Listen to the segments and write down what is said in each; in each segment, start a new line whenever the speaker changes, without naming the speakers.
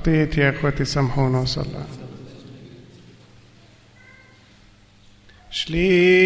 أخطيت يا إخوتي سامحونا وصلى شليل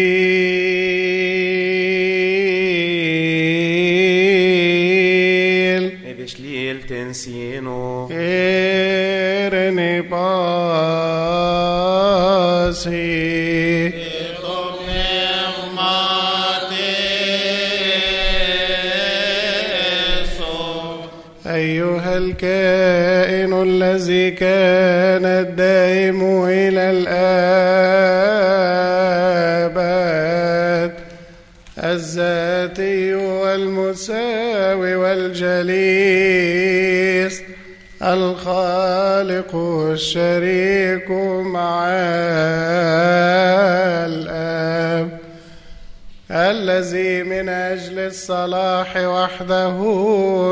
الصلاح وحده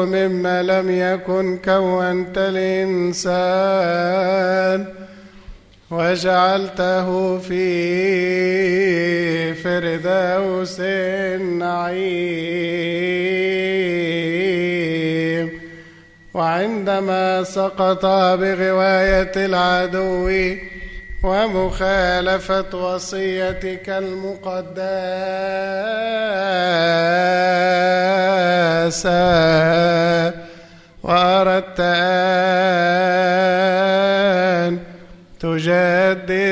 مما لم يكن كونت الإنسان وجعلته في فردوس النعيم وعندما سقط بغواية العدو ومخالفة وصيتك المقدسة وأردت أن تجدده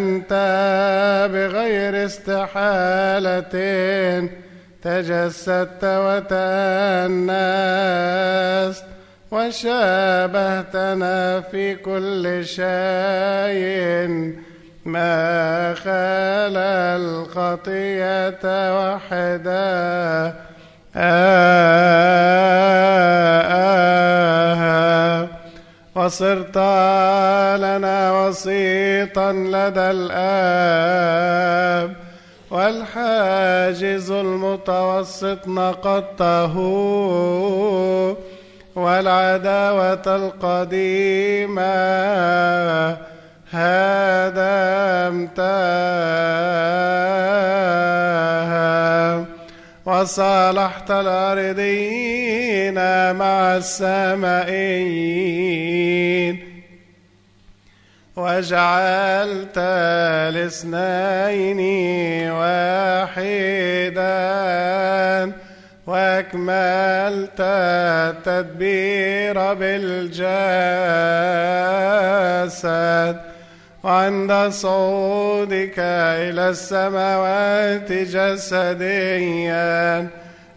أنت بغير استحالة تجسدت وتأنست وشابهتنا في كل شيء ما خلا الخطية وحدها آه وصرت لنا وسيطا لدى الآب والحاجز المتوسط نقضته والعداوة القديمة هدمتها وصالحت الأرضين مع السمائين وجعلت الاثنين واحدا وأكملت التدبير بالجسد وعند صعودك إلى السماوات جسديا.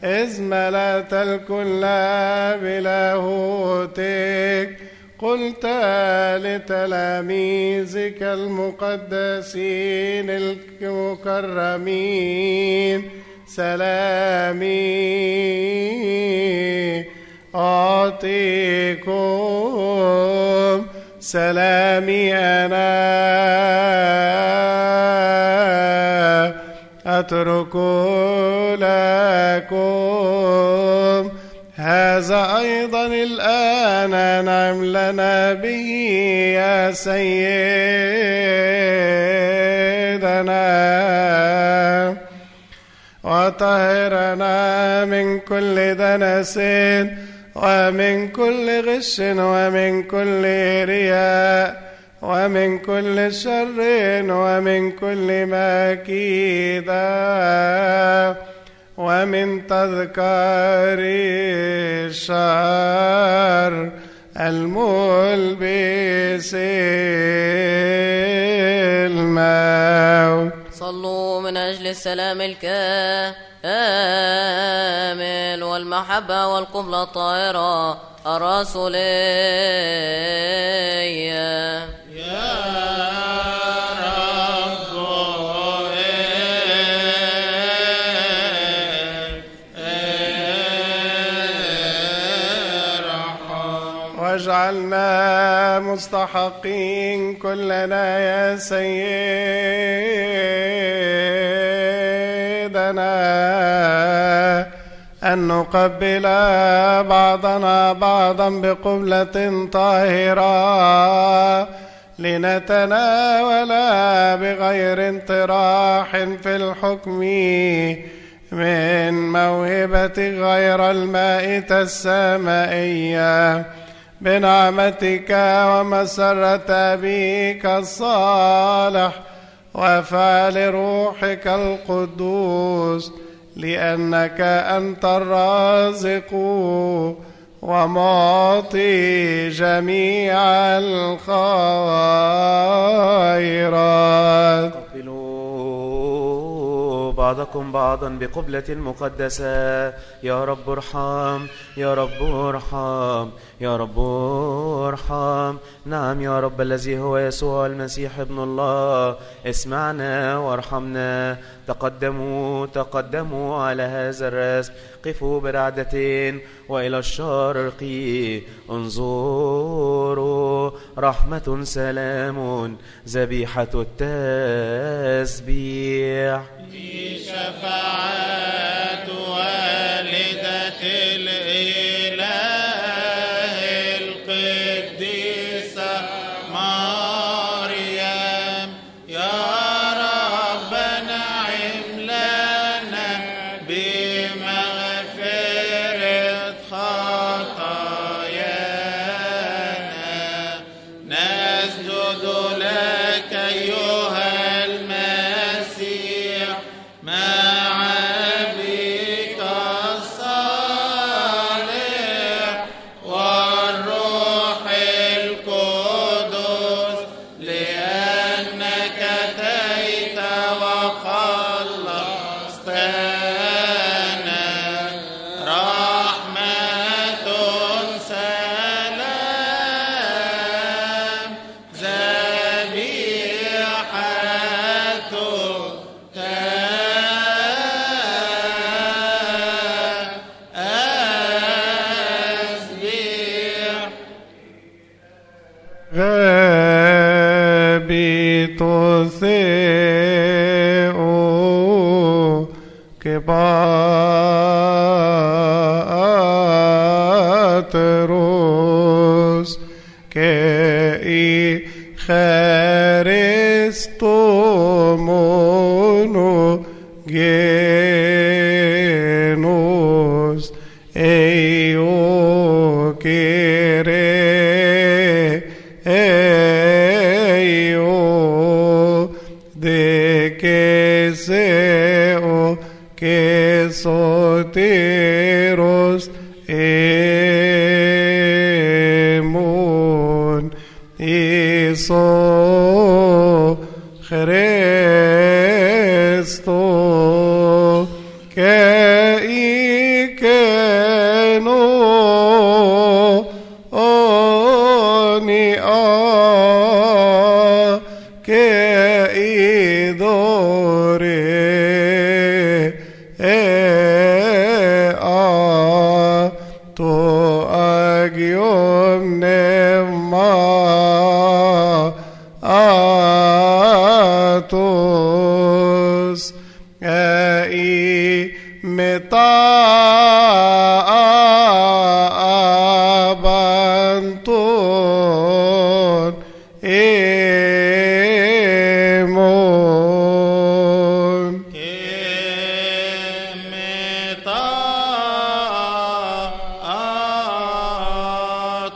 إذ ملأت الكل بلاهوتك قلت لتلاميذك المقدسين المكرمين. سلامي أعطيكم. سلامي أنا. أترك لكم. هذا أيضا الآن نعم لنا به يا سيدنا. وطهرنا من كل دنس ومن كل غش ومن كل رياء ومن كل شر ومن كل مكيدة ومن تذكار الشر الملبس الموت
صلوا من أجل السلام الكامل والمحبة والقبلة الطاهرة. الرسولية.
يا واجعلنا مستحقين كلنا يا سيد سيدنا أن نقبل بعضنا بعضا بقبلة طاهرة لنتناول بغير انطراح في الحكم من موهبة غير المائتة السمائية. بنعمتك ومسرة أبيك الصالح وفعل روحك القدوس لأنك أنت الرازق ومعطي جميع الخيرات.
بعضكم بعضا بقبلة مقدسة. يا رب ارحم يا رب ارحم يا رب ارحم. نعم يا رب الذي هو يسوع المسيح ابن الله. اسمعنا وارحمنا. تقدموا تقدموا على هذا الرسم. قفوا برعدة وإلى الشرق انظروا رحمة سلام ذبيحة التسبيح.
شفاعة والدة الإله القديسة مريم
ter.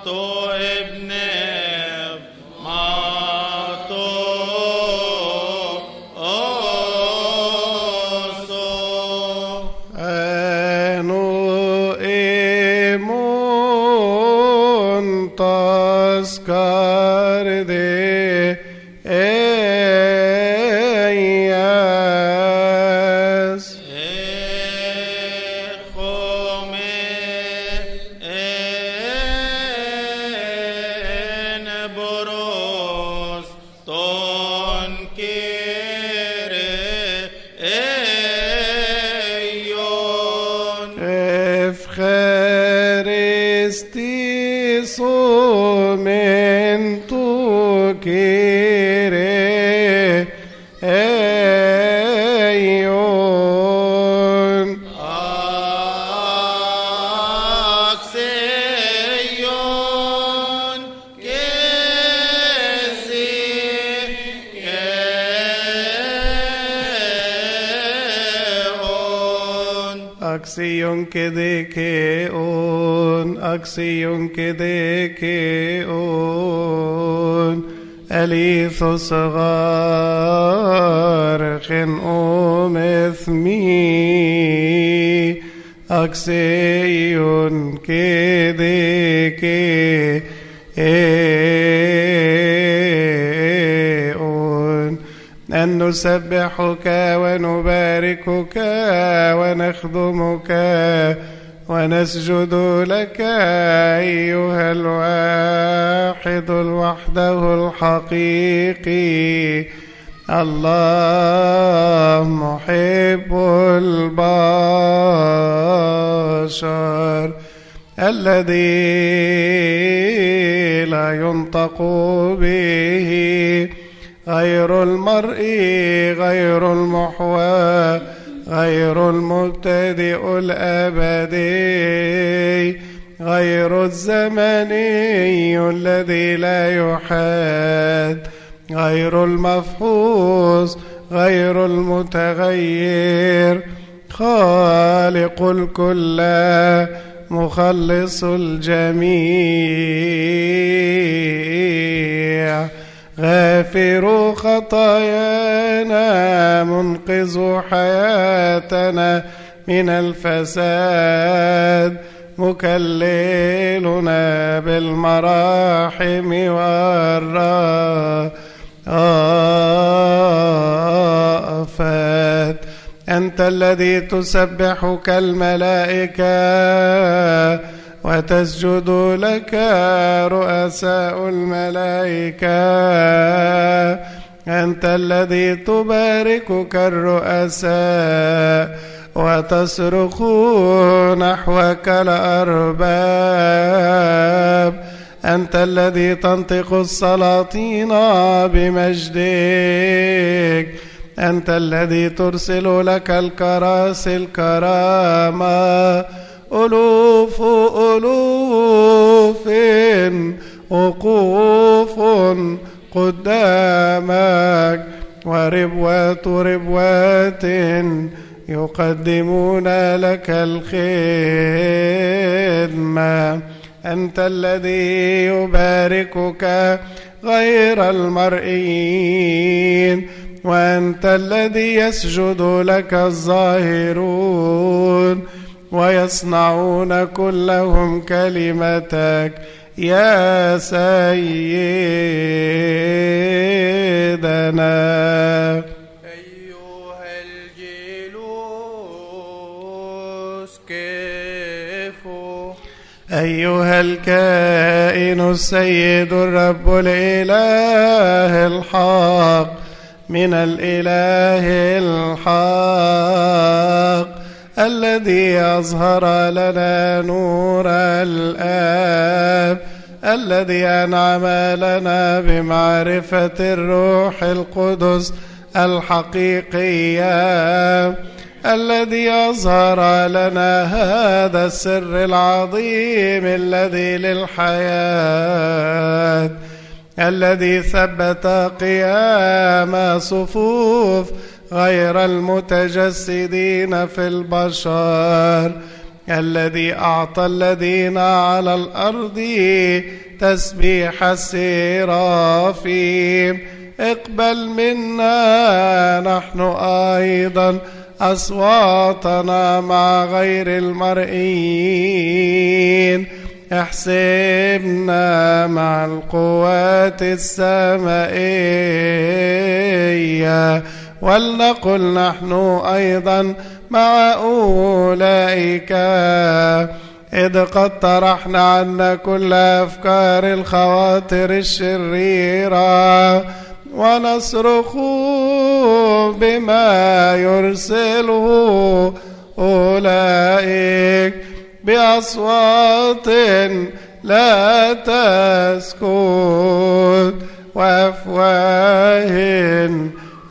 Oh. On, أليث صغار خن أم إثمي أكسيون كدك إيون أن نسبحك ونباركك ونخدمك ونسجد لك أيها الواحد الوحده الحقيقي. الله محب البشر الذي لا ينطق به غير المرء غير المحوى. غير المبتدئ الأبدي غير الزمني الذي لا يحاد غير المفحوص غير المتغير. خالق الكل مخلص الجميع. غافر خطايانا منقذ حياتنا من الفساد مكللنا بالمراحم والرأفات. أنت الذي تسبحك الملائكة وتسجد لك رؤساء الملائكة. أنت الذي تباركك الرؤساء وتصرخ نحوك الأرباب. أنت الذي تنطق السلاطين بمجدك. أنت الذي ترسل لك الكراسي الكرامة. ألوف ألوف وقوف قدامك وربوة ربوات يقدمون لك الخدمة. أنت الذي يباركك غير المرئيين. وأنت الذي يسجد لك الظاهرون. ويصنعون كلهم كلمتك يا سيدنا.
أيها الجلوس كيفو
أيها الكائن السيد الرب الإله الحق من الإله الحق. الذي أظهر لنا نور الآب الذي أنعم لنا بمعرفة الروح القدس الحقيقية الذي أظهر لنا هذا السر العظيم الذي للحياة الذي ثبت قيام صفوف غير المتجسدين في البشر. الذي أعطى الذين على الأرض تسبيح السرافيم اقبل منا نحن أيضا أصواتنا مع غير المرئيين احسبنا مع القوات السمائية. ولنقل نحن أيضا مع أولئك. إذ قد طرحنا عنا كل أفكار الخواطر الشريرة ونصرخ بما يرسله أولئك بأصوات لا تسكت وأفواه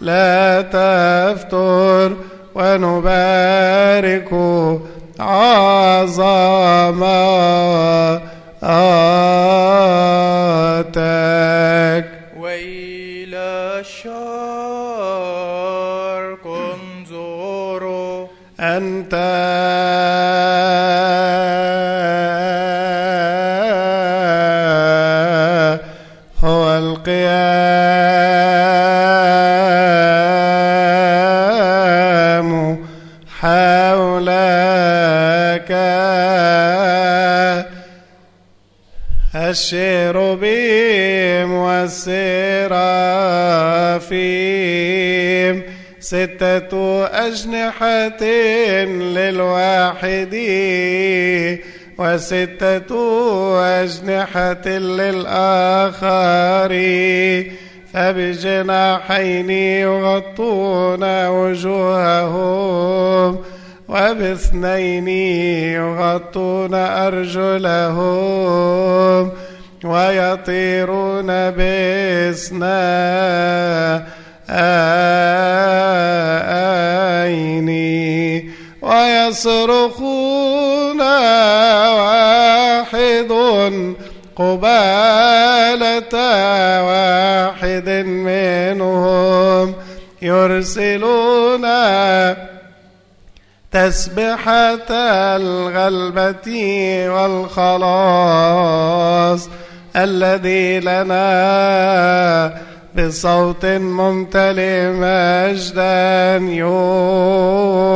لا تفتر ونبارك
وإلى
الشيروبيم والسرافيم. ستة أجنحة للواحد وستة أجنحة للآخر. فبجناحين يغطون وجوههم وباثنين يغطون أرجلهم. ويطيرون باثنا آيني ويصرخون واحد قبالة واحد منهم يرسلون تسبحة الغلبة والخلاص الذي لنا بصوت ممتلئ مجدا يو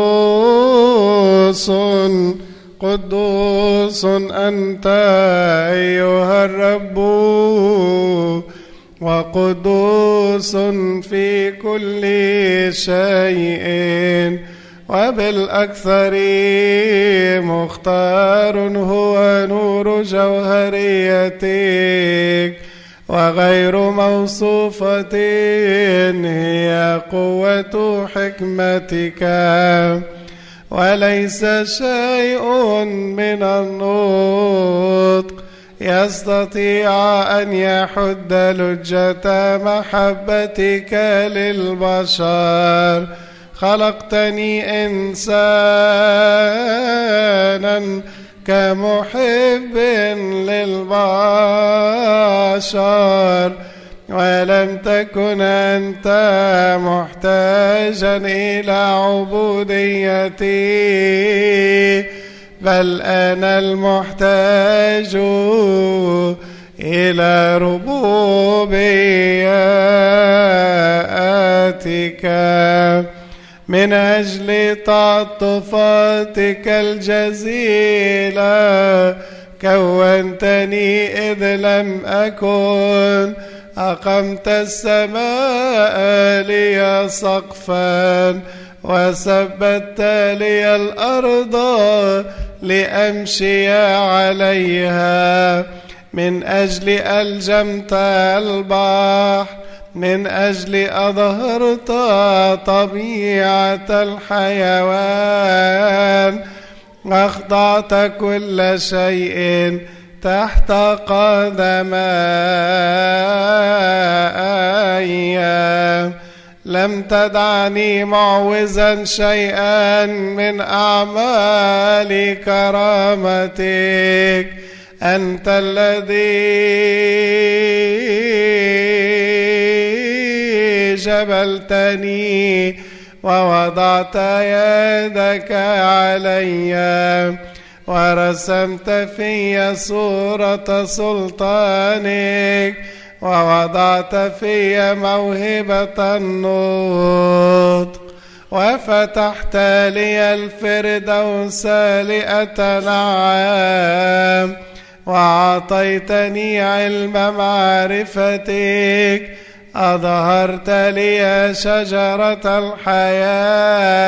قدوس
قدوس
أنت أيها الرب وقدوس في كل شيء وبالأكثر مختار هو نور جوهريتك وغير موصوفة هي قوة حكمتك. وليس شيء من النطق يستطيع أن يحد لجة محبتك للبشر. خلقتني إنسانا كمحب للبشر ولم تكن أنت محتاجا إلى عبوديتي. بل أنا المحتاج إلى ربوبياتك. من أجل تعطفاتك الجزيلة كونتني إذ لم أكن أقمت السماء لي سقفا وثبت لي الأرض لأمشي عليها. من أجل ألجمت البحر من أجل أظهرت طبيعة الحيوان أخضعت كل شيء تحت قدمي لم تدعني معوزا شيئا من أعمال كرامتك أنت الذي جبلتني ووضعت يدك علي ورسمت في صورة سلطانك ووضعت في موهبة النطق وفتحت لي الفردوس لأتنعم وأعطيتني علم معرفتك أظهرت لي شجرة الحياة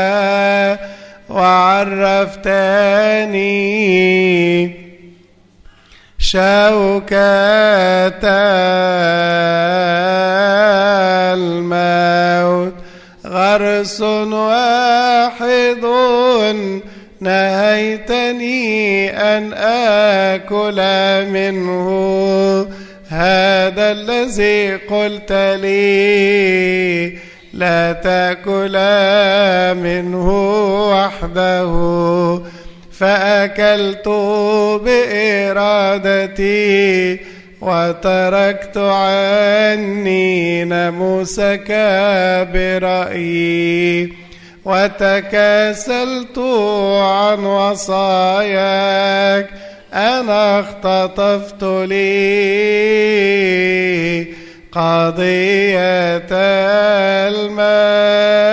وعرفتني شوكة الموت. غرس واحد نهيتني أن آكل منه. هذا الذي قلت لي لا تأكل منه وحده فأكلت بإرادتي وتركت عني ناموسك برأيي وتكاسلت عن وصاياك أنا اختطفت لي قضية الماء.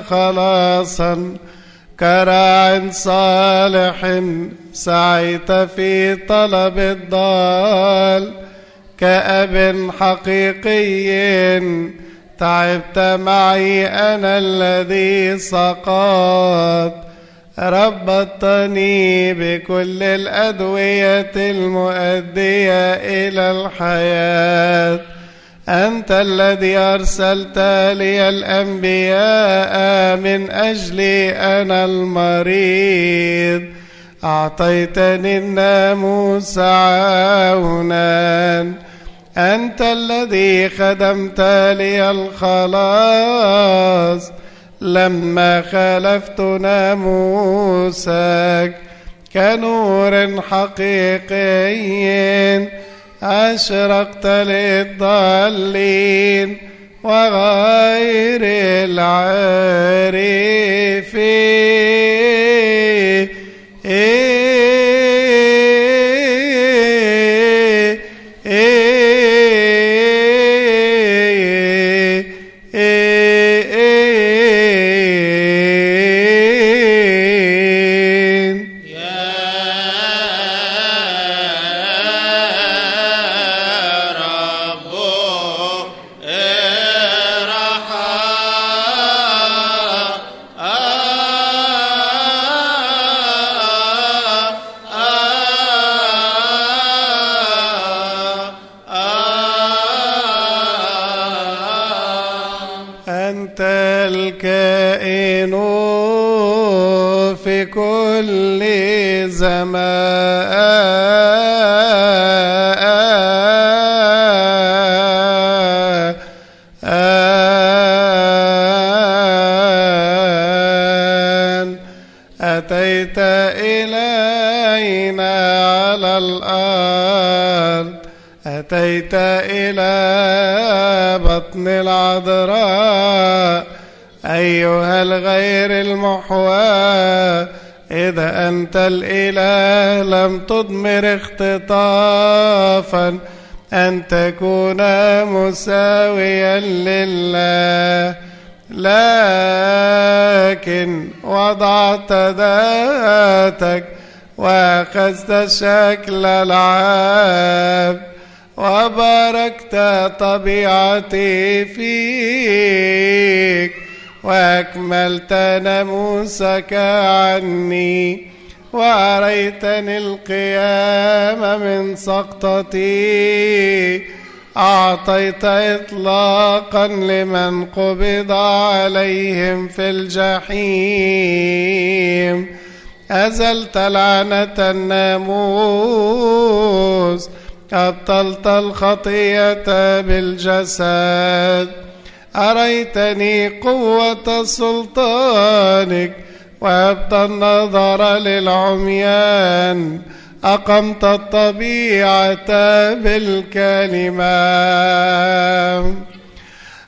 خلاصا. كراع صالح سعيت في طلب الضال. كأب حقيقي تعبت معي أنا الذي سقط. ربطني بكل الأدوية المؤدية إلى الحياة. أنت الذي أرسلت لي الأنبياء من أجلي أنا المريض. أعطيتني الناموس عونا أنت الذي خدمت لي الخلاص. لما خالفت ناموسك كنور حقيقي. أشرقت للضالين وغير العارفين. أتيت إلى بطن العذراء أيها الغير المحوى إذا أنت الإله لم تضمر اختطافا أن تكون مساويا لله. لكن وضعت ذاتك وأخذت شكل العبد وباركت طبيعتي فيك وأكملت ناموسك عني وأريتني القيام من سقطتي أعطيت إطلاقا لمن قبض عليهم في الجحيم أزلت لعنة الناموس أبطلت الخطية بالجسد. أريتني قوة سلطانك وأبت النظر للعميان. أقمت الطبيعة بالكلمة.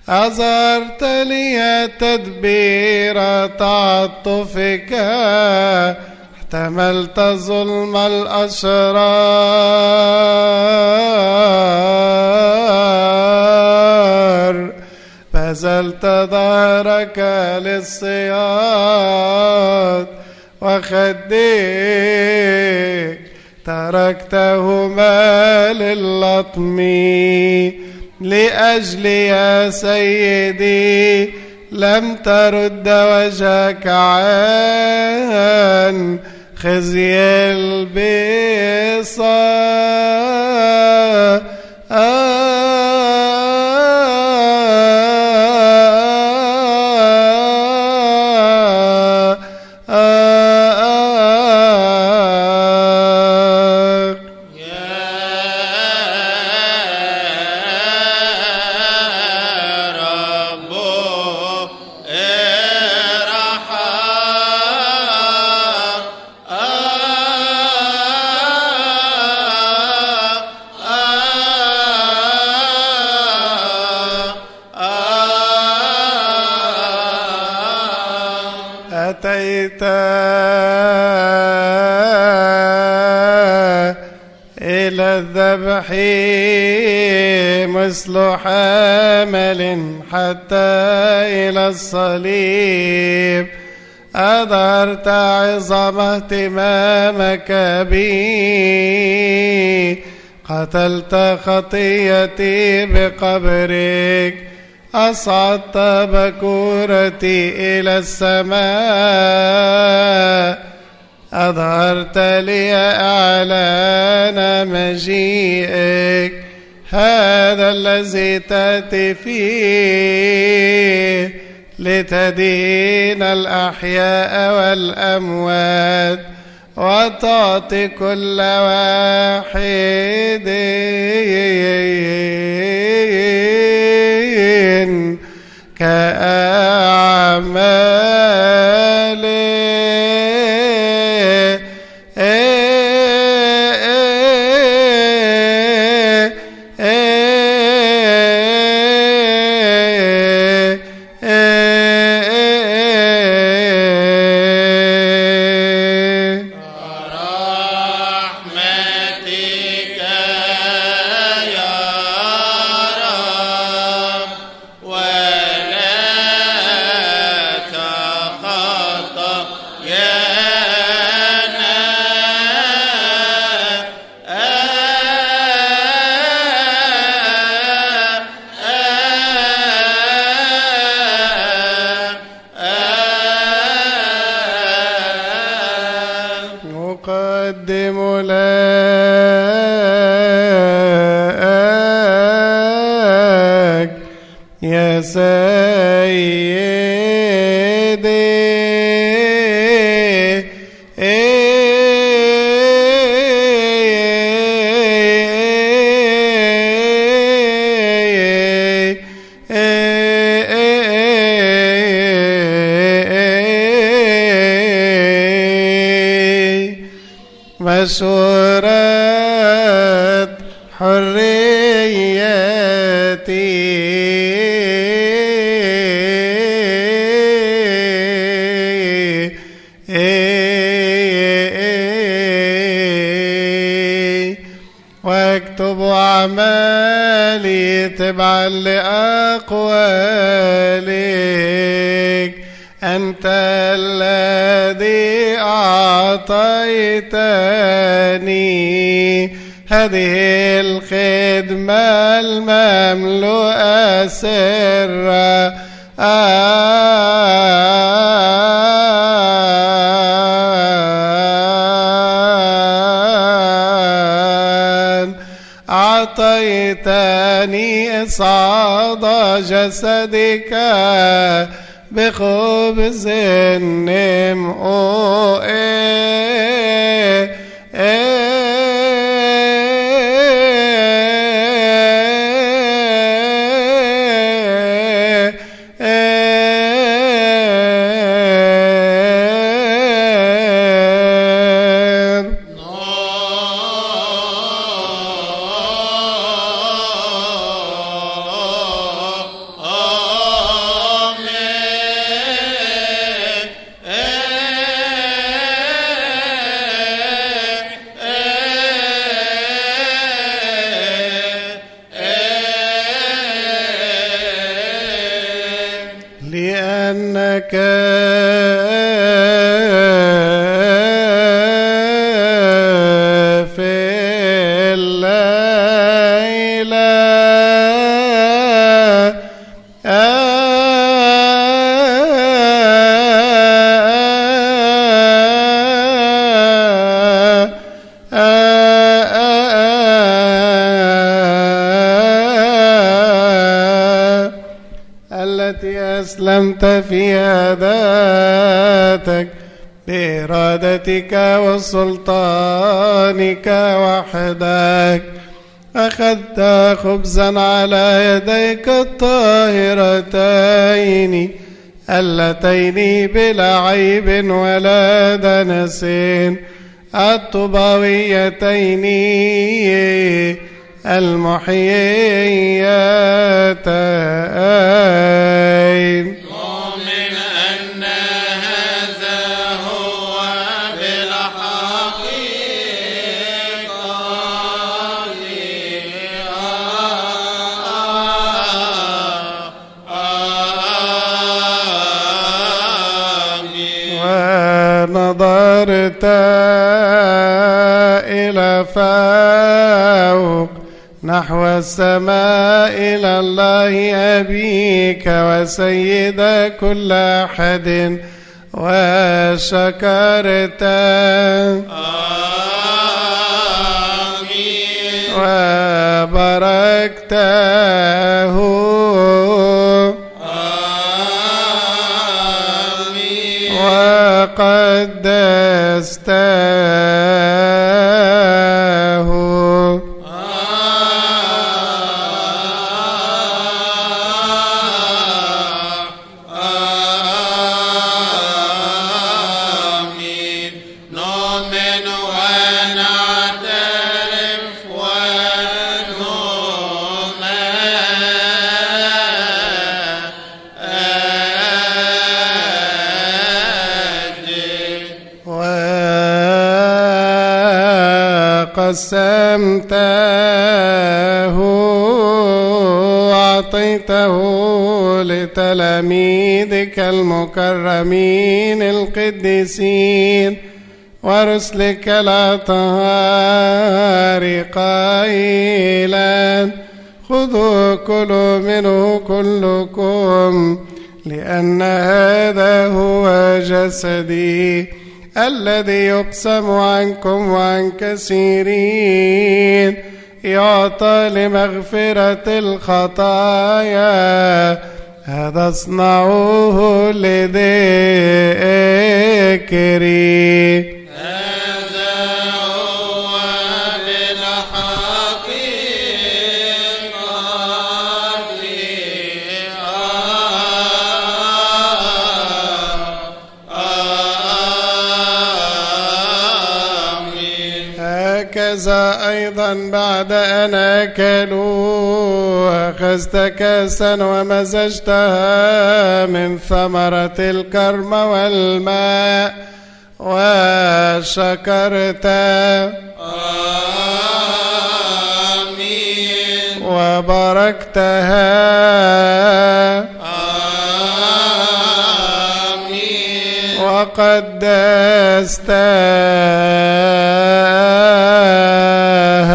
أظهرت لي تدبير تعطفك. احتملت ظلم الأشرار. بذلت ظهرك للصياد وخديك تركتهما للطم لأجل يا سيدي لم ترد وجهك عن خزي البصار حامل حتى إلى الصليب. أظهرت عظم اهتمامك بي. قتلت خطيتي بقبرك. أصعدت بكورتي إلى السماء. أظهرت لي أعلان مجيئك. هذا الذي تأتي فيه لتدين الأحياء والأموات وتعطي كل واحد كأعماله. خبزا على يديك الطاهرتين اللتين بلا عيب ولا دنس الطباويتين المحييتين. نحو السماء إلى الله أبيك وسيد كل أحد وشكرت.
آمين.
وبركته.
آمين.
وقدسته وقسمته وأعطيته لتلاميذك المكرمين القديسين ورسلك الأطهار قائلا. خذوا كلوا منه كلكم لأن هذا هو جسدي. الذي يقسم عنكم وعن كثيرين. يعطى لمغفرة الخطايا هذا اصنعوه لذكري. أيضا بعد أن أكلوا أخذت كاسا ومزجتها من ثمرة الكرم والماء وشكرت.
آمين.
وبركتها. وقدستها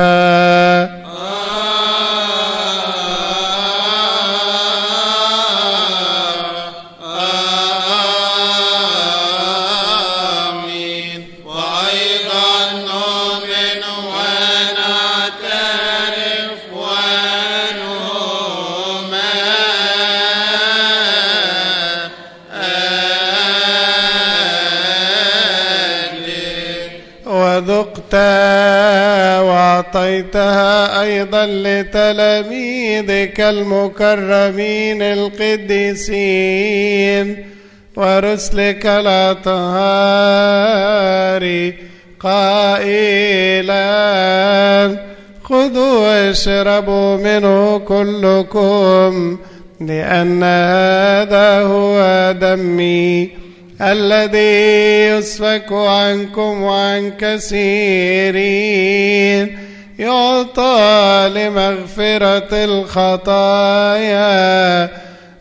وأعطيتها أيضا لتلاميذك المكرمين القديسين ورسلك الأطهار قائلا. خذوا واشربوا منه كلكم لأن هذا هو دمي الذي يسفك عنكم وعن كثيرين. يعطى لمغفرة الخطايا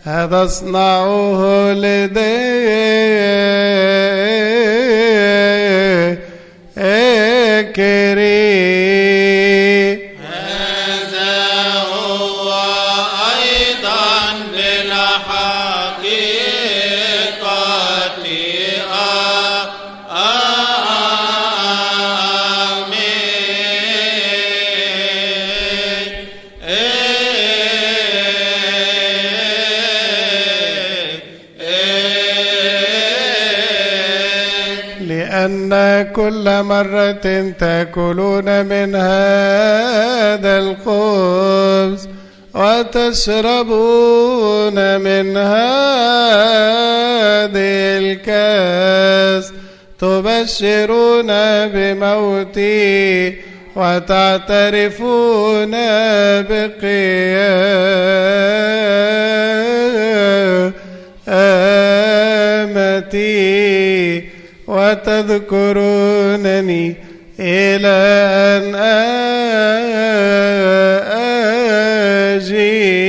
هذا اصنعوه لذكري كل مرة تأكلون من هذا الخبز وتشربون من هذه الكاس تبشرون بموتي وتعترفون بقيامتي وتذكرونني إلى أن آجي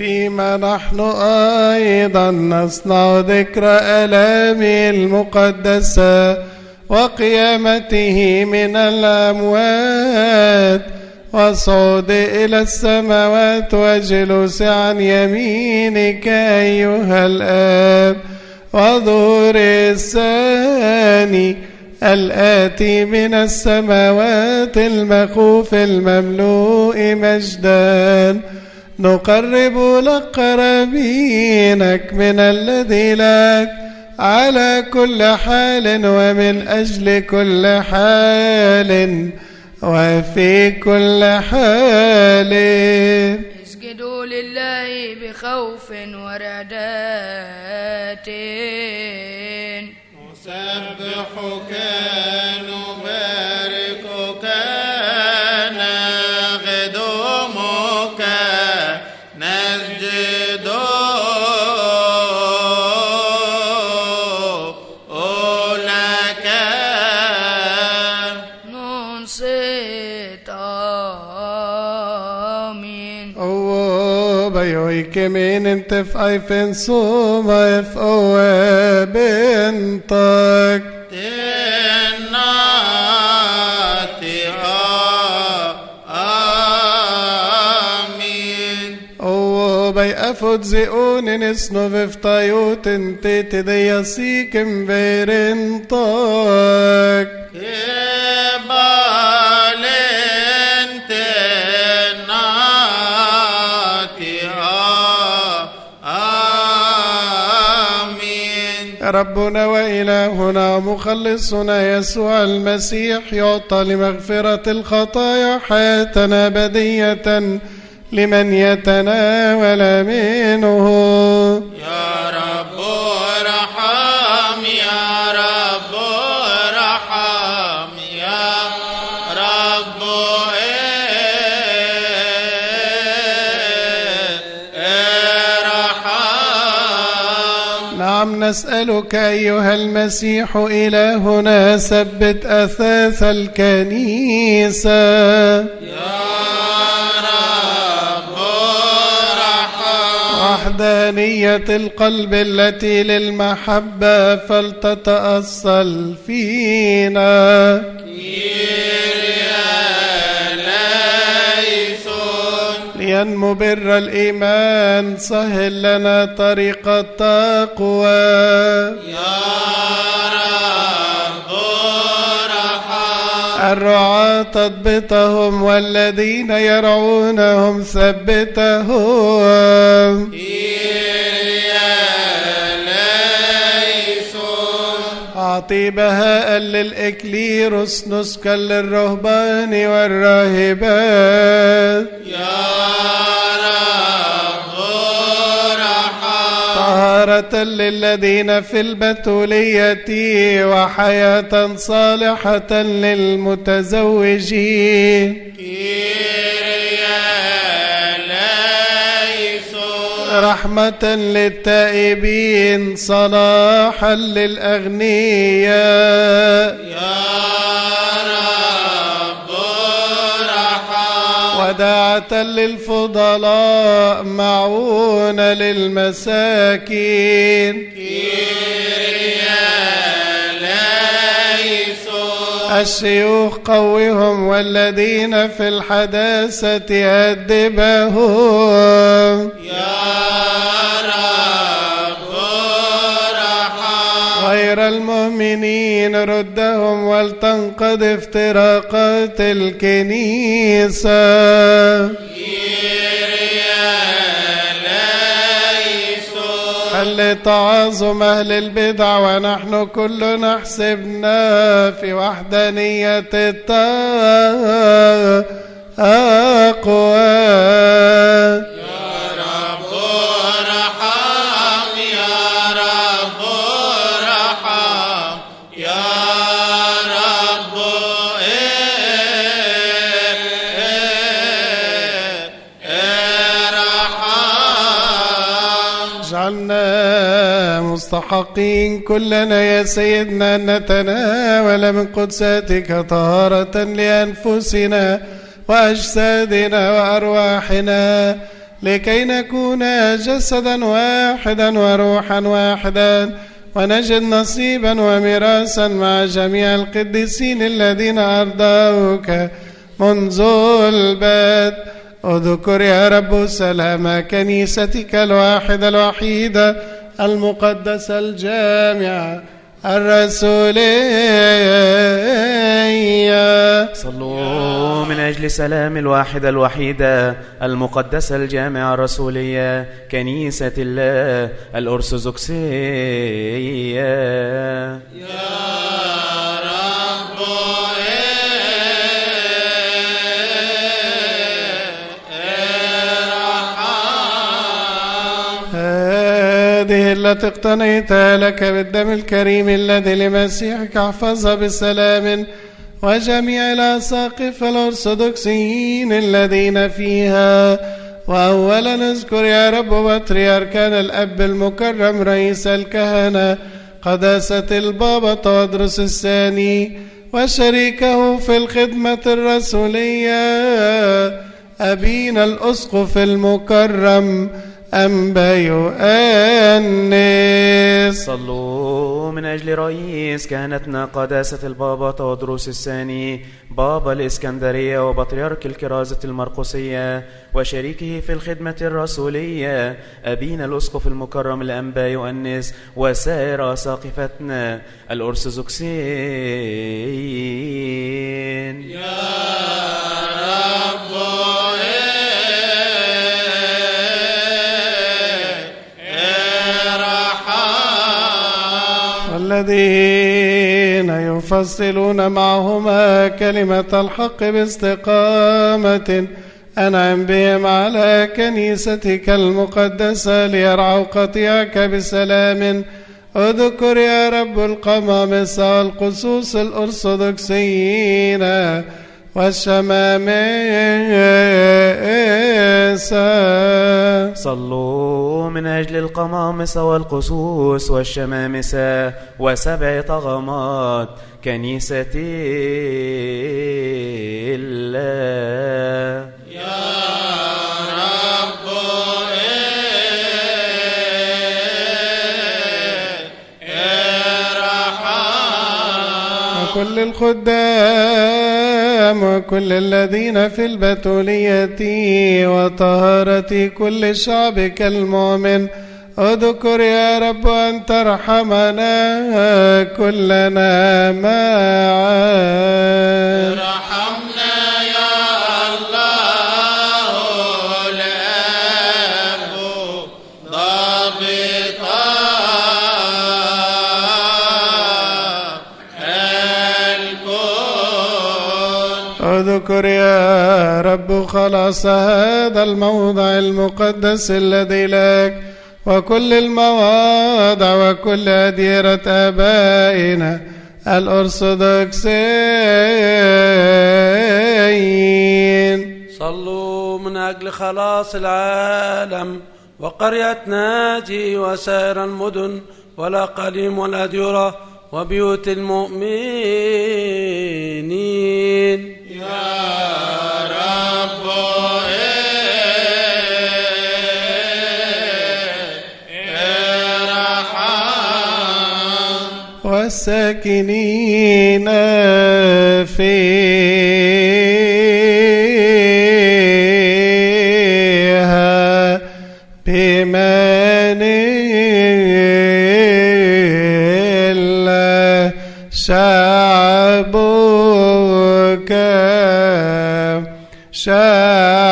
كما نحن أيضا نصنع ذكرى آلامه المقدسة وقيامته من الأموات وصعود إلى السماوات وجلوس عن يمينك أيها الآب وظهور الثاني الآتي من السماوات المخوف المملوء مجدا نقرب لك قرابينك من الذي لك على كل حال ومن أجل كل حال وفي كل حال.
اسجدوا لله بخوف ورعدات
نسبحك
כמין תפעיפן
סומייף
אוהב בנתק. Efod zeonen es no veftayoten tete de yasikem verentag.
Kebab.
ربنا وإلهنا ومخلصنا يسوع المسيح يعطى لمغفرة الخطايا حياة أبدية لمن يتناول منه.
يا رب
نعم نسألك أيها المسيح إلهنا ثبت أثاث الكنيسة.
يا رب
وحدانية القلب التي للمحبة فلتتأصل فينا. لينمو بر الإيمان سهل لنا طريق التقوى.
يا رب ارحم
الرعاة تضبطهم والذين يرعونهم ثبتهم. أعطي بهاء للإكليروس نسكا للرهبان والراهبات طهارة للذين في البتولية وحياة صالحة للمتزوجين. رحمة للتائبين صلاحا للأغنياء. وداعة للفضلاء معونة للمساكين. الشيوخ قوهم والذين في الحداثة أدبهم. غير المؤمنين ردهم ولتنقض افتراقات الكنيسة. خل تعاظم أهل البدع ونحن كلنا حسبنا في وحدانية التقوى مستحقين كلنا يا سيدنا أن نتناول من قدساتك طهارة لأنفسنا وأجسادنا وأرواحنا لكي نكون جسدا واحدا وروحا واحدا ونجد نصيبا وميراثا مع جميع القديسين الذين أرضوك منذ البدء اذكر يا رب سلام كنيستك الواحدة الوحيدة المقدسة الجامعة الرسولية
صلوا من أجل سلام الواحدة الوحيدة المقدسة الجامعة الرسولية كنيسة الله الأرثوذكسية
التي اقتنيتها لك بالدم الكريم الذي لمسيحك احفظها بسلام وجميع الأساقف الأرثوذكسيين الذين فيها. وأولا نذكر يا رب بطريركان الأب المكرم رئيس الكهنة قداسة البابا تودرس الثاني وشريكه في الخدمة الرسولية أبينا الأسقف المكرم أنبا يؤنس
صلوا من أجل رئيس كهنتنا قداسة البابا تودروس الثاني بابا الإسكندرية وبطريرك الكرازة المرقسية وشريكه في الخدمة الرسولية أبينا الأسقف المكرم الأنبا يؤنس وسائر أساقفتنا الأرثوذكسيين.
والذين يفصلون معهما كلمة الحق باستقامة. أنعم بهم على كنيستك المقدسة ليرعوا قطيعك بسلام. اذكر يا رب القمامسة والقصوص الأرثوذكسيين. والشمامسة
صلوا من أجل القمامسة والقصوص والشمامسة وسبع طغمات كنيسة الله.
وكل الخدام وكل الذين في البتولية وطهارة كل شعبك المؤمن اذكر يا رب أن ترحمنا كلنا معا.
ارحمنا يا
رب خلاص هذا الموضع المقدس الذي لك وكل المواضع وكل أديرة آبائنا الأرثوذكسيين.
صلوا من أجل خلاص العالم وقرية ناجي وسائر المدن والأقاليم والأديرة وبيوت المؤمنين.
والساكنين فيها بمن الله شعبك شعبك.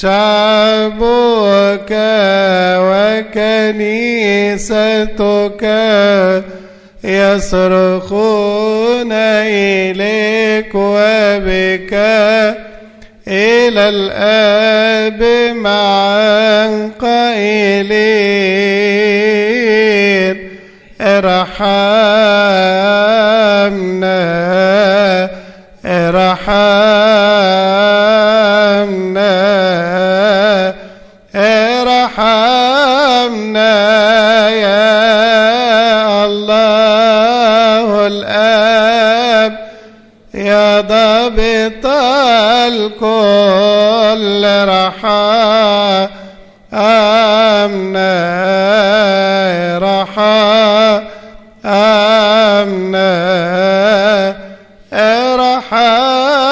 شعبك وكنيستك يصرخون إليك وبك إلى الآب معا قائلين ارحمنا ارحمنا. ارحمنا يا الله الآب يا ضابط الكل رحا آمنا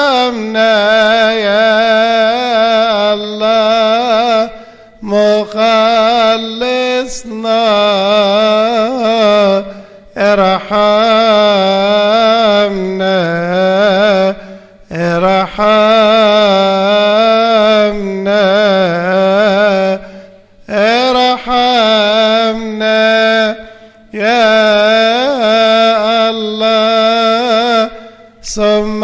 ارحمنا يا مخلصنا إرحمنا إرحمنا إرحمنا. يا الله ثم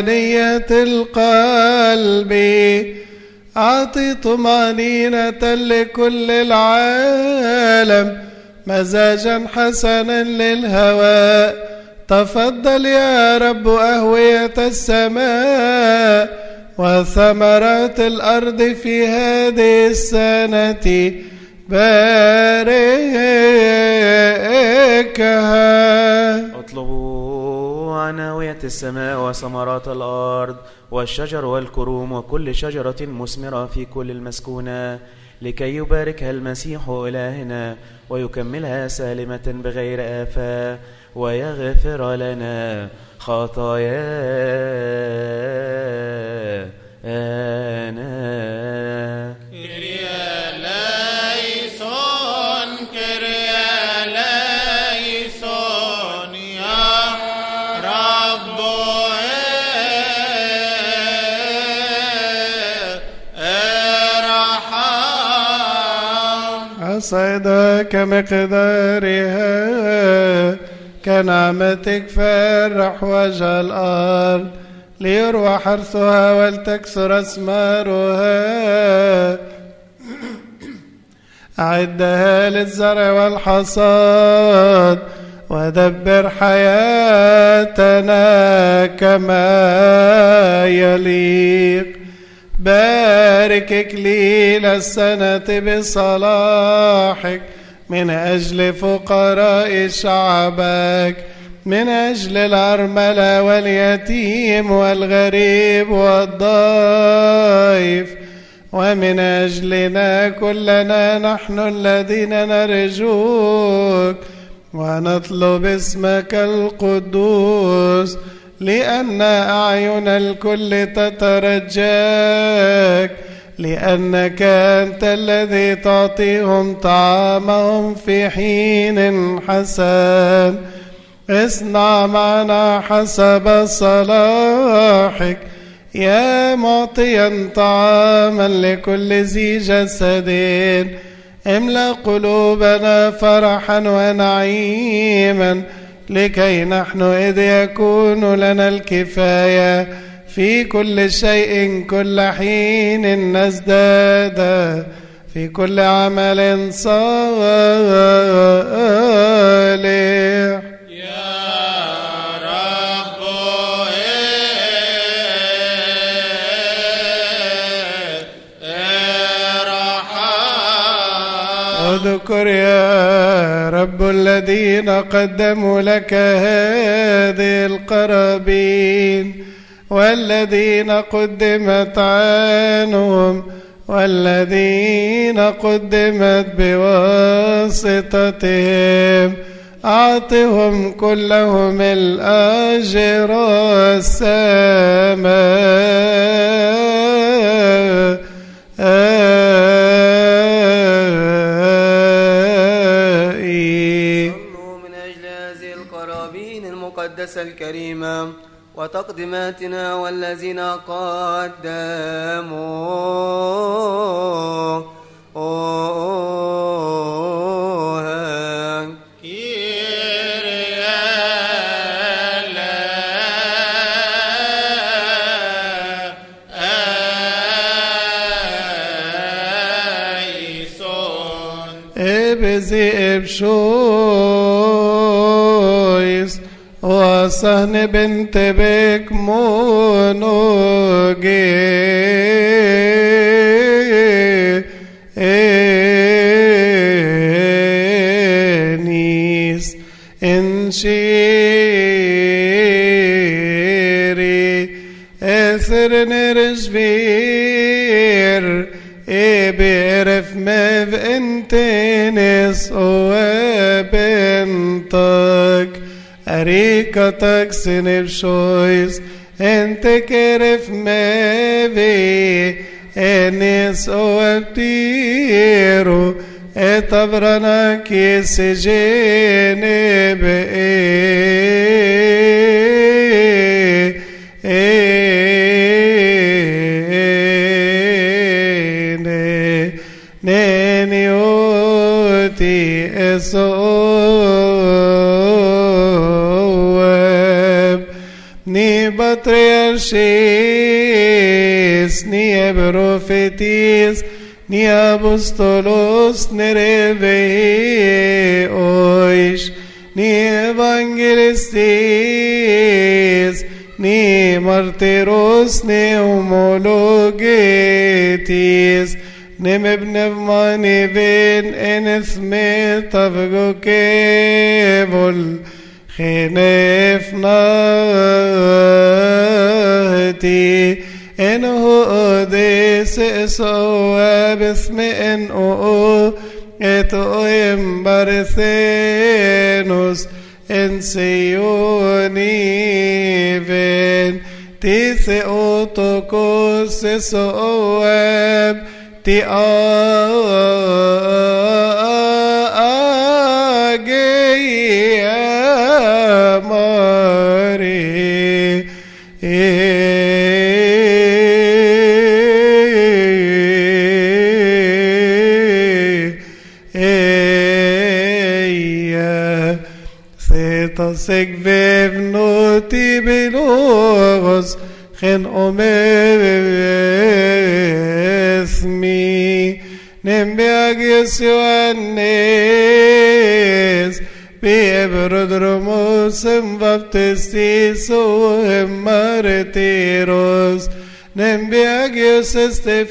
بوحدانية القلب. أعطي طمأنينة لكل العالم مزاجا حسنا للهواء تفضل يا رب أهوية السماء وثمرات الأرض في هذه السنة. باركها.
أطلبوا عناوية السماء وثمرات الأرض والشجر والكروم وكل شجرة مثمرة في كل المسكونة لكي يباركها المسيح إلهنا ويكملها سالمة بغير آفة ويغفر لنا خطايانا
ارحم
عصيدك مقدارها كنعمتك فرح وجه الأرض. ليروى حرثها ولتكسر أثمارها أعدها للزرع والحصاد ودبر حياتنا كما يليق. بارك إكليل السنة بصلاحك من أجل فقراء شعبك من أجل الأرملة واليتيم والغريب والضيف ومن أجلنا كلنا نحن الذين نرجوك ونطلب اسمك القدوس لأن أعين الكل تترجاك لأنك أنت الذي تعطيهم طعامهم في حين حسن اصنع معنا حسب صلاحك يا معطيا طعاما لكل ذي جسد. املأ قلوبنا فرحا ونعيما لكي نحن إذ يكون لنا الكفاية في كل شيء كل حين نزداد في كل عمل صالح. واذكر يا رب الذين قدموا لك هذه القرابين والذين قدمت عنهم والذين قدمت بواسطتهم. أعطهم كلهم الأجر
السامر الكريمة وتقدماتنا والذين قدموا.
بزيب شو سهن بنت بك مونوجي نيس انشيري اثر نرش بير اي بيعرف ما بنت ناس وبنتك Arikatag sinev shois, ente keref mevi, enes o aptiro, et avrana ki sejene be. Neni oti eso patriarches, ni profetis, ni apostolos, ni reveois, ni evangelistes, ni martiros, ni homologetis, ni mebnevmani vin en esmet avgokevol, خنف نهدي إنه أديس سوى باسم إن أو إتويم برثينوس إن سيوني فين تيسي أوتوكوس سوى تي آه segvernuti belogos gen omesmi nembeagis Ioannes Πιευροδρομός εμβαπτιστής ο εμμαρτύρος, νεμπιάγιος Στεφάνος,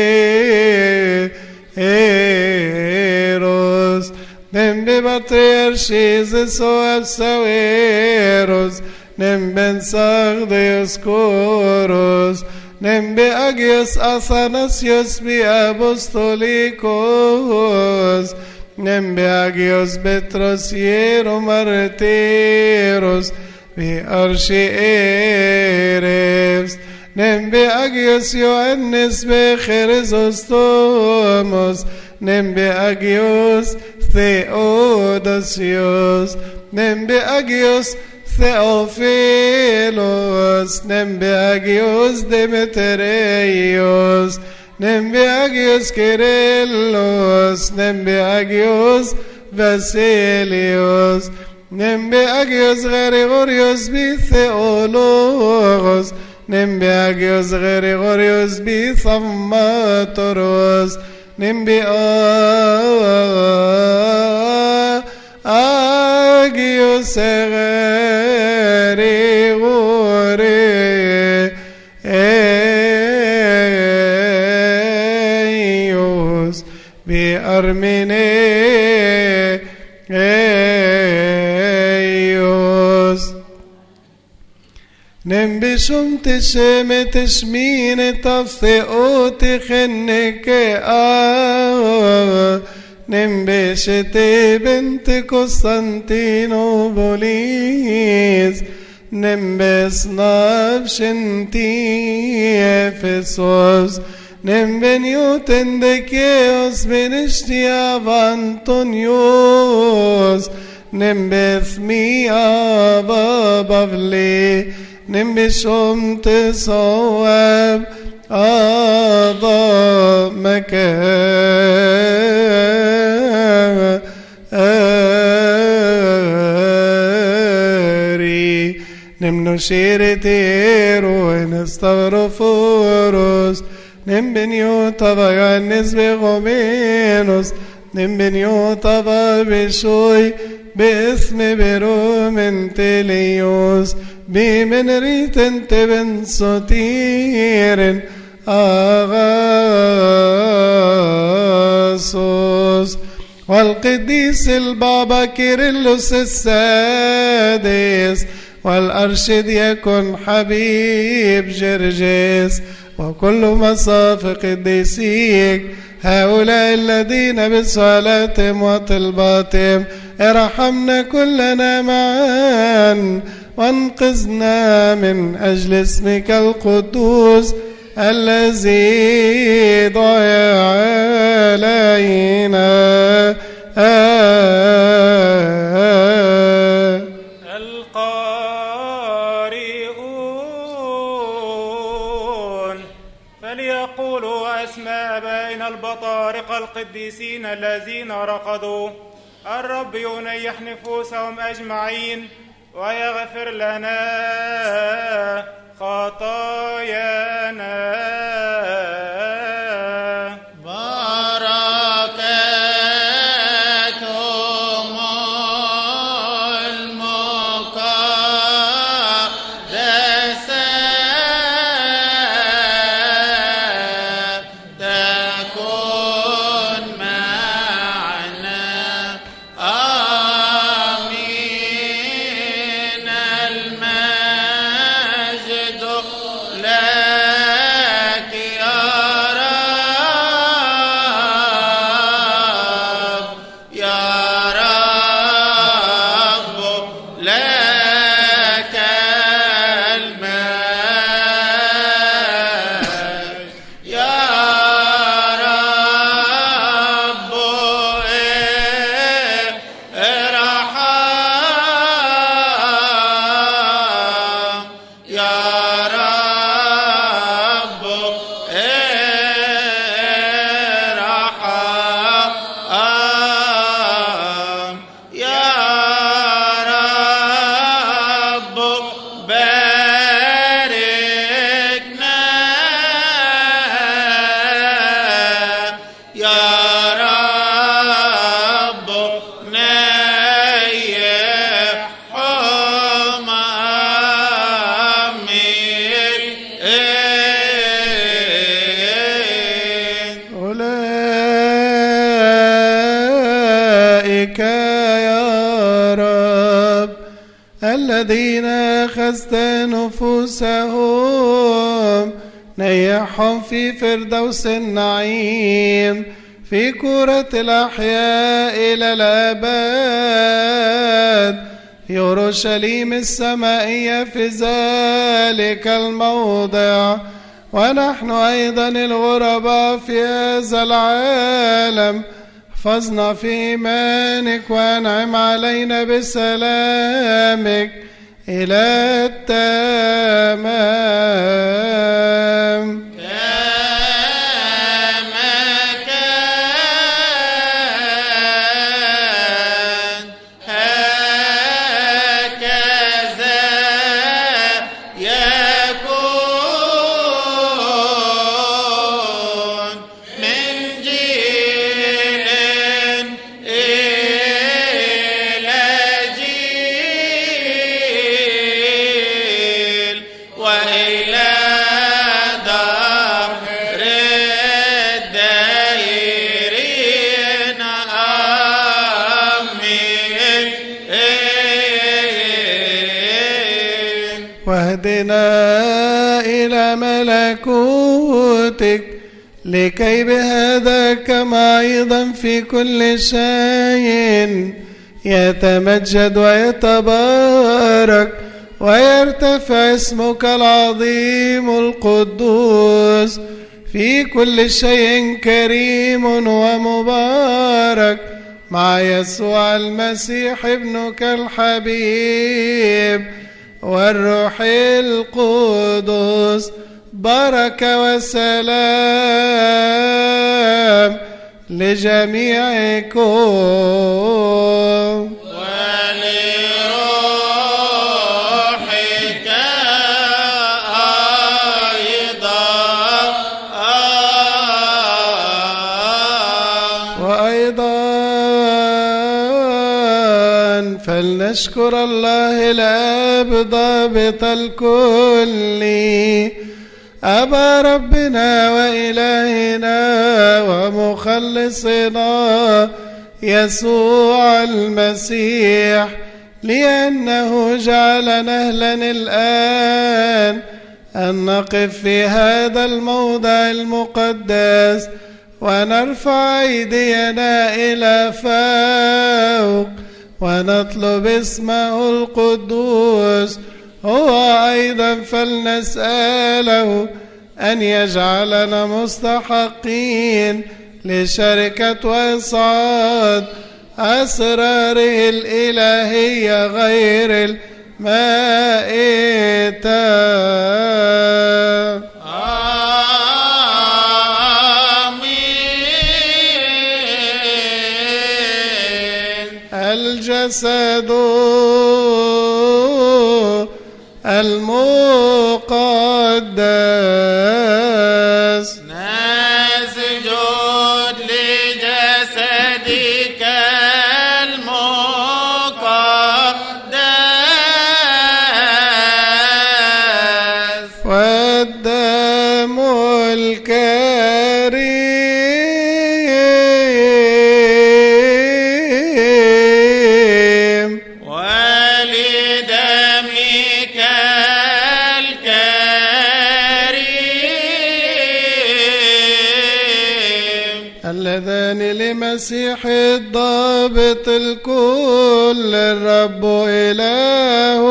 Nemni patriarchis et soav saveros, nem ben sagdeus coros, nem be agios athanasios bi apostolicos, nem be agios petros hierom martiros, bi archieres, nem be agios Ioannes be cheresostomos, nem be agios Θεόδοσιος, Νεμπεάγιος, Θεοφίλος, Νεμπεάγιος Δημητρέιος, Νεμπεάγιος Κυρίλλος, Νεμπεάγιος Βασίλειος, Νεμπεάγιος Γρηγόριος μη Θεολόγος, Νεμπεάγιος Γρηγόριος μη Θαυμάτορος, nimbi'o agyu segeri guri eyus bi arminei Νεμπισούντησε με τες μήνε τα θεότεχεν και α, νεμπισετε πέντε Κωνσταντινοβολής, νεμπες ναύσεν τι Εφεσός, νεμπενιούτεν δικαίως μενέστη αβαντονιός, νεμπεθ μία βαμπαυλή, bishum tesawab aba مكاري نم نشير تيرو نستغرفوروس نم بنيو طبا يعنس بغومينوس نم بنيو طبا بشوي باسم بروم تليوس. بمن ريتن تبن سطير أغاسوس والقديس البابا كيرلس السادس والأرشد يكن حبيب جرجس وكل مصاف قديسيك هؤلاء الذين بصلاتهم وطلباتهم ارحمنا كلنا معا وانقذنا من أجل اسمك القدوس الذي ضيع علينا.
القارئون فليقولوا أسماء أبائنا البطارقة القديسين الذين رقدوا؟ الرب ينيح نفوسهم أجمعين. ويغفر لنا خطايانا.
فردوس النعيم في كرة الأحياء إلى الأبد. يورشليم السمائية في ذلك الموضع. ونحن أيضا الغرباء في هذا العالم. احفظنا في إيمانك وأنعم علينا بسلامك إلى التمام. ملكوتك لكي بهذا كما أيضا في كل شيء يتمجد ويتبارك ويرتفع اسمك العظيم القدوس في كل شيء كريم ومبارك مع يسوع المسيح ابنك الحبيب والروح القدس بركة وسلام لجميعكم.
ولروحك أيضا.
وأيضا فلنشكر الله الآب ضابط الكل. أبا ربنا وإلهنا ومخلصنا يسوع المسيح لأنه جعلنا أهلا الآن أن نقف في هذا الموضع المقدس ونرفع أيدينا إلى فوق ونطلب اسمه القدوس هو أيضا فلنسأله أن يجعلنا مستحقين لشركة وإصعاد أسراره الإلهية غير المائتة.
آمين.
الجسد المقدس الكل الرب إلهنا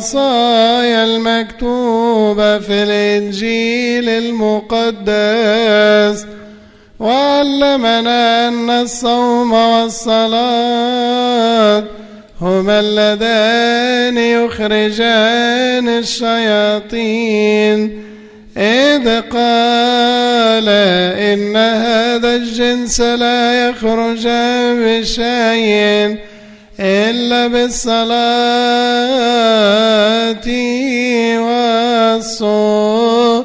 والوصايا المكتوبة في الإنجيل المقدس. وعلمنا أن الصوم والصلاة هما اللذان يخرجان الشياطين. إذ قال إن هذا الجنس لا يخرج بشيء. إلا بالصلاة والصوم.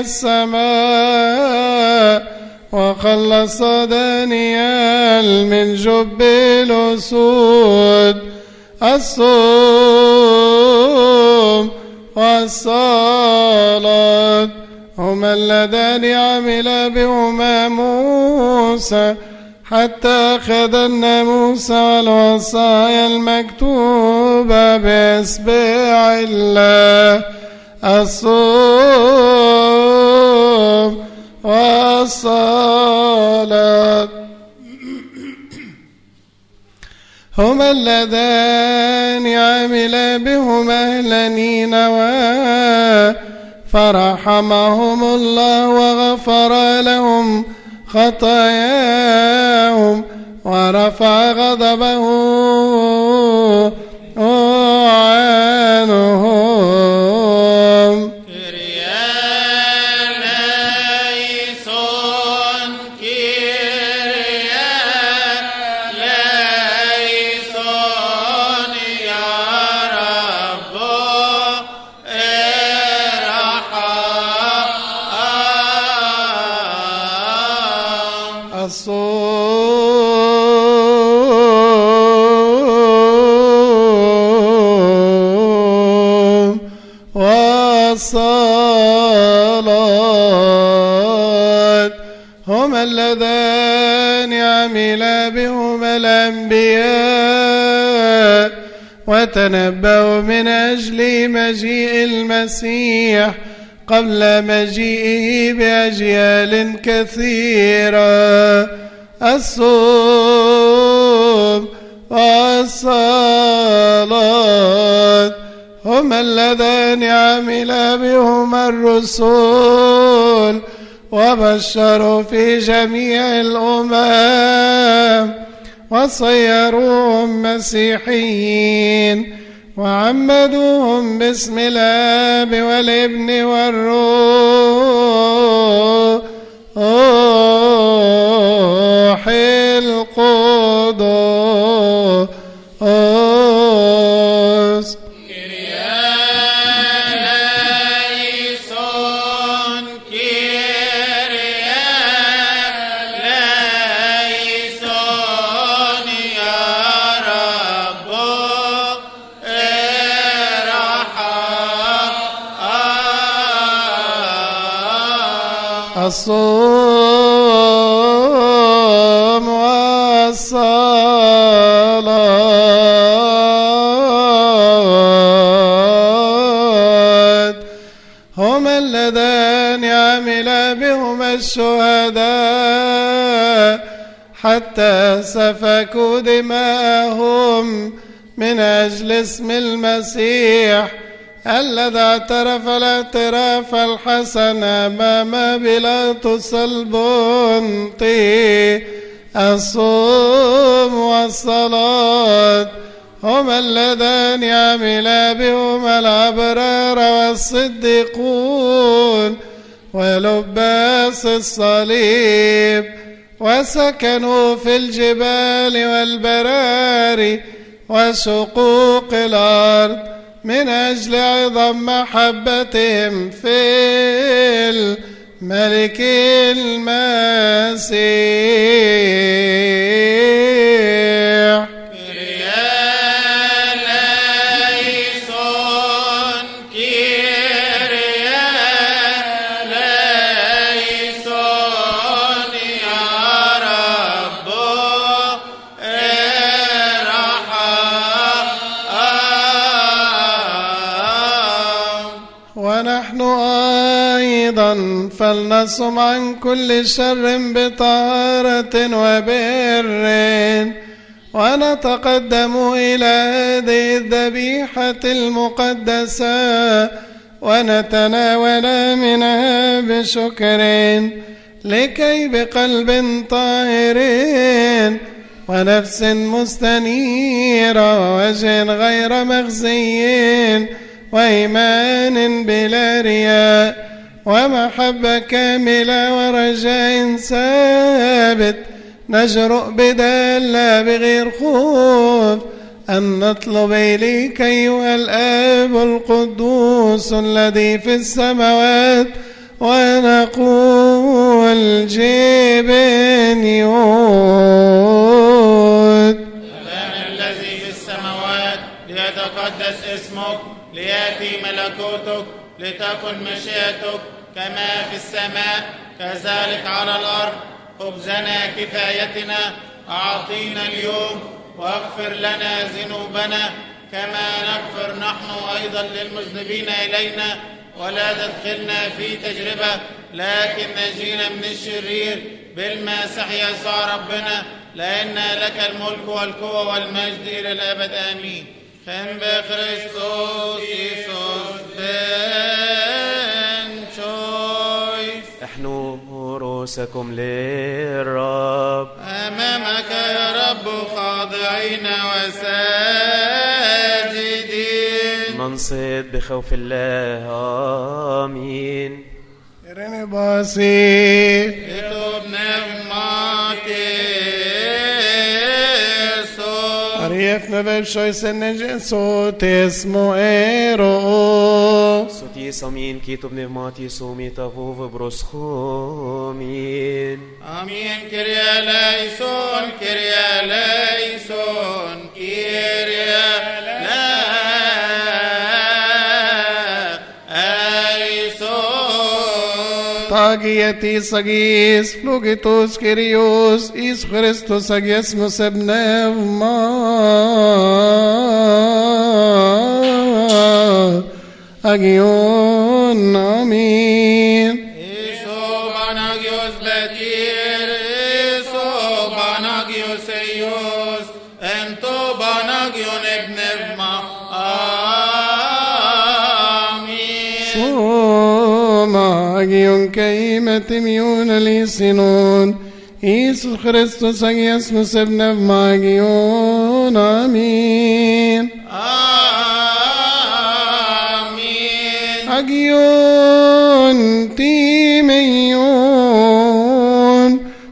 السماء وخلص دانيال من جب الأسود الصوم والصلاة هما اللذان عمل بهما موسى حتى أخذن موسى والوصايا المكتوبة بإصبع الله. الصوم والصلاة. هما اللذان عمل بهما أهل نينوى فرحمهم الله وغفر لهم خطاياهم ورفع غضبه عنهم الأنبياء وتنبأوا من أجل مجيء المسيح قبل مجيئه بأجيال كثيرة. الصوم والصلاة هما اللذان عمل بهما الرسول وبشروا في جميع الأمم. وصيروهم مسيحيين وعمدوهم باسم الآب والابن والروح القدس. الشهداء حتى سفكوا دماءهم من أجل اسم المسيح الذي اعترف الاعتراف الحسن أمام بيلاطس البنطي الصوم والصلاة هما اللذان عمل بهما الأبرار والصديقون. ولباس الصليب وسكنوا في الجبال والبراري وشقوق الأرض من أجل عظم محبتهم في الملك المسيح. فلنصم عن كل شر بطهارة وبر ونتقدم إلى هذه الذبيحة المقدسة ونتناول منها بشكر لكي بقلب طاهر ونفس مستنيرة ووجه غير مخزي وإيمان بلا رياء ومحبة كاملة ورجاء ثابت. نجرؤ بدالة بغير خوف. أن نطلب إليك أيها الآب القدوس الذي في السماوات. ونقول جبن يود
أبانا الذي في السماوات. ليتقدس اسمك. ليأتي ملكوتك. لتكن مشيئتك. كما في السماء كذلك على الأرض. خبزنا كفايتنا أعطينا اليوم واغفر لنا ذنوبنا. كما نغفر نحن أيضا للمذنبين إلينا. ولا تدخلنا في تجربة لكن نجينا من الشرير بالمسيح يسوع ربنا. لأن لك الملك والقوة والمجد إلى الأبد آمين. خم بخريستوس شويس
احنوا رؤوسكم للرب.
أمامك يا رب خاضعين وساجدين.
منصت بخوف الله آمين.
رني باسي. Jef nevevšoj se neđen.
Sotie samien kitovne v matje somie. Amin.
Amin. Kyrie eleison, Hagieti sagis
plugitus Kyrios is Christus agiesmus ebnevma agion amin junkaj imate
miuna lisinun. Isus Hristus, a jesmo sebne v magion. Amin. Amin.
Agion ti meion.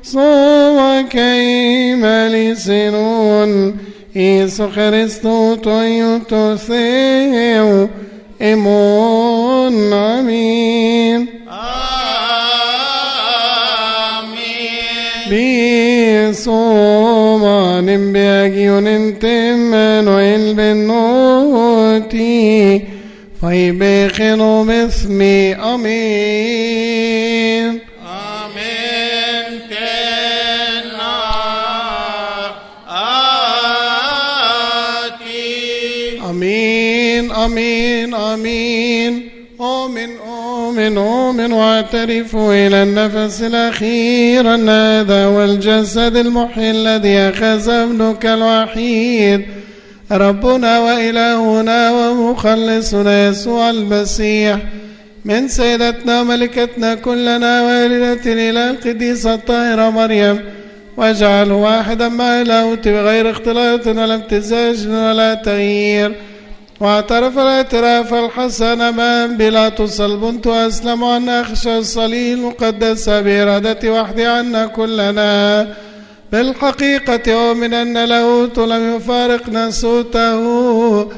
Sova kaj malisinun. Isu Hristu to juto seu. Emon.
Amin.
Amin. insomma nembeaghi un intemmano il bennoti fai becheno besmi
amin
amin tenna amin amin
amen
أؤمن أؤمن واعترف إلى النفس الأخير أن هذا هو الجسد المحيي الذي أخذ ابنك الوحيد. ربنا وإلهنا ومخلصنا يسوع المسيح. من سيدتنا وملكتنا كلنا والدة إلى القديسة الطاهرة مريم. واجعله واحدا مع الأوت بغير اختلاط ولا امتزاج ولا تغيير. واعترف الاعتراف الحسن أمام بيلاطس البنت وأسلم أن أخشى الصليل المقدس بإرادة وحدي عنا كلنا بالحقيقة ومن أن لاهوت لم يفارقنا صوته.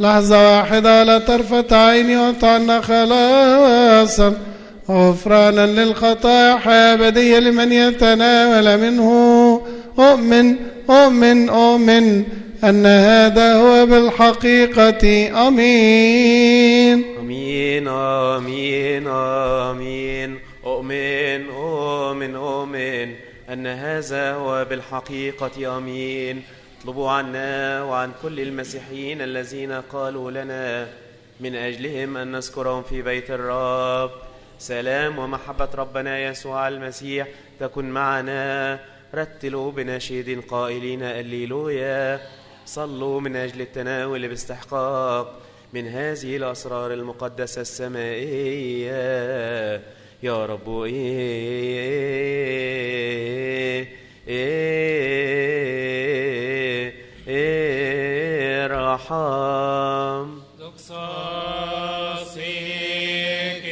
لحظة واحدة ولا طرفة عين وطعنا خلاصا وغفرانا للخطايا حياة أبدية لمن يتناول منه. أؤمن أؤمن أؤمن. أن هذا هو بالحقيقة أمين.
أمين آمين آمين. أؤمن أؤمن أؤمن. أن هذا هو بالحقيقة أمين. اطلبوا عنا وعن كل المسيحيين الذين قالوا لنا من أجلهم أن نذكرهم في بيت الرب. سلام ومحبة ربنا يسوع المسيح تكن معنا. رتلوا بنشيد قائلين الليلويا صلوا من أجل التناول باستحقاق من هذه الأسرار المقدسة السمائية يا رب إيه إيه إيه ارحم تقصاصيك